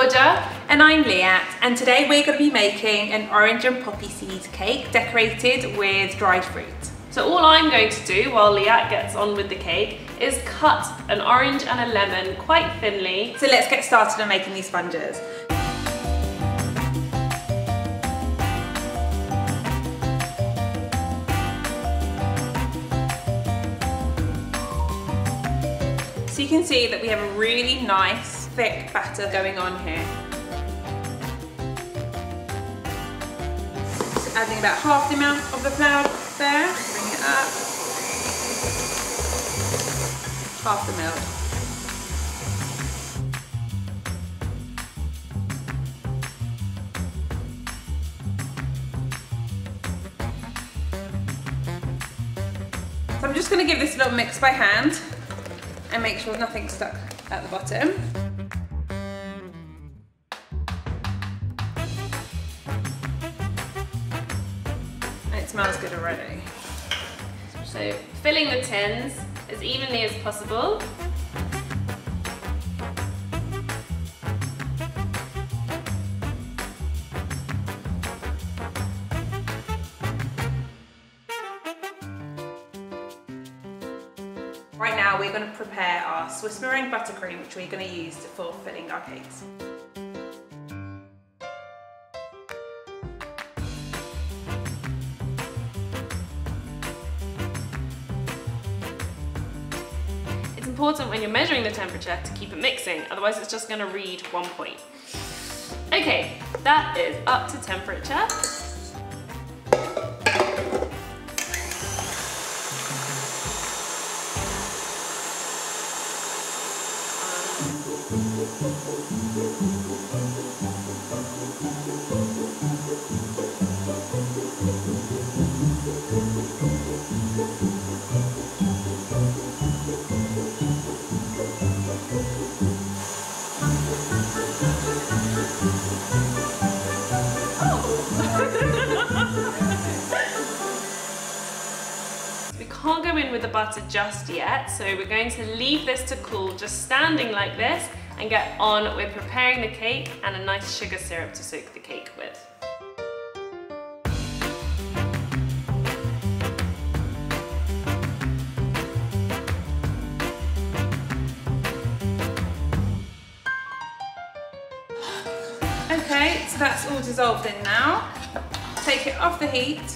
Georgia. And I'm Lee'at, and today we're going to be making an orange and poppy seed cake decorated with dried fruit. So all I'm going to do while Lee'at gets on with the cake is cut an orange and a lemon quite thinly. So let's get started on making these sponges. So you can see that we have a really nice thick batter going on here. Adding about half the amount of the flour there, bring it up. Half the milk. So I'm just going to give this a little mix by hand and make sure nothing's stuck at the bottom. Already. So filling the tins as evenly as possible. Right now we're going to prepare our Swiss meringue buttercream which we're going to use for filling our cakes. Important when you're measuring the temperature to keep it mixing, otherwise it's just gonna read one point. Okay, that is up to temperature. We can't go in with the butter just yet, so we're going to leave this to cool just standing like this and get on with preparing the cake and a nice sugar syrup to soak the cake with. Okay, so that's all dissolved in now. Take it off the heat.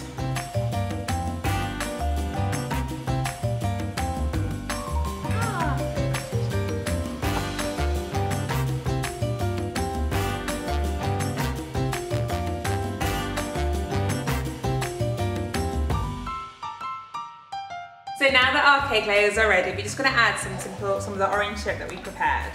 So now that our cake layers are ready, we're just going to add some simple, some of the orange syrup that we prepared.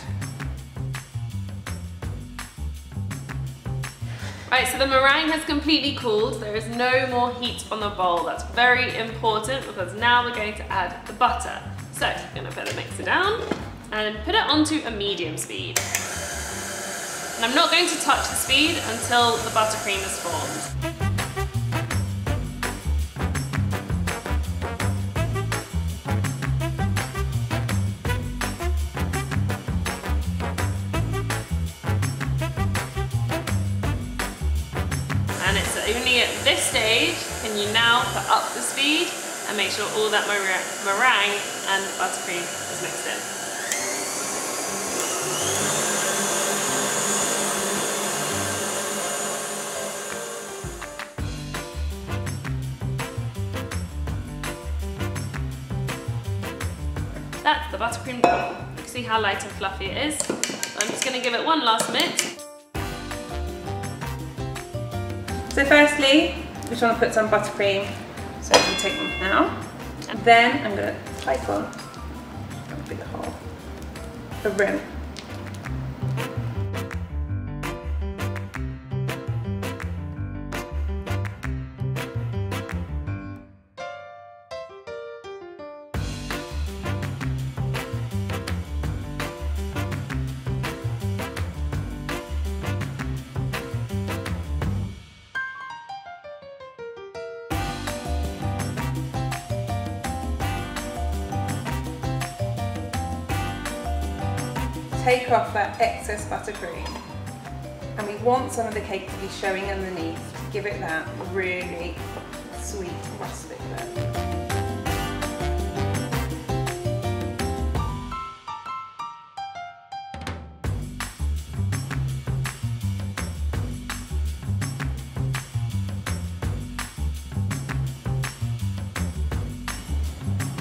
Right, so the meringue has completely cooled. There is no more heat on the bowl. That's very important because now we're going to add the butter. So I'm gonna put the mixer down and put it onto a medium speed. And I'm not going to touch the speed until the buttercream is formed. Only at this stage can you now put up the speed and make sure all that meringue and buttercream is mixed in. That's the buttercream. You can see how light and fluffy it is. So I'm just going to give it one last mix. So firstly, we just want to put some buttercream so I can take them now. And then I'm going to pipe on a big hole, a rim. Take off that excess buttercream and we want some of the cake to be showing underneath. Give it that really sweet rustic look.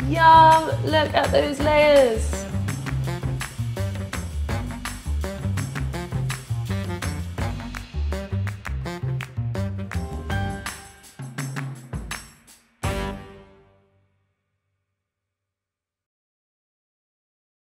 Yum! Look at those layers.